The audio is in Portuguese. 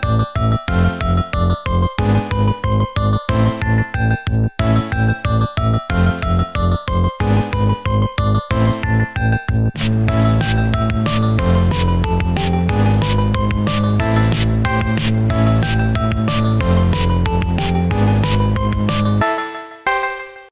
Música